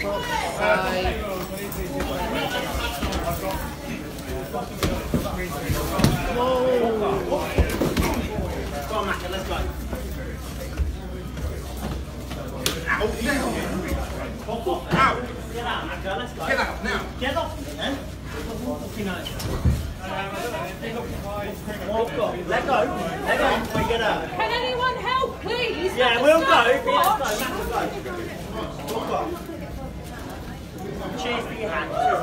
five, Whoa! Come on, let's go. Out, let's go. Get out, now! Get off. Let go. Let go. Can anyone help, please? Yeah, we'll go. Go. She's for your.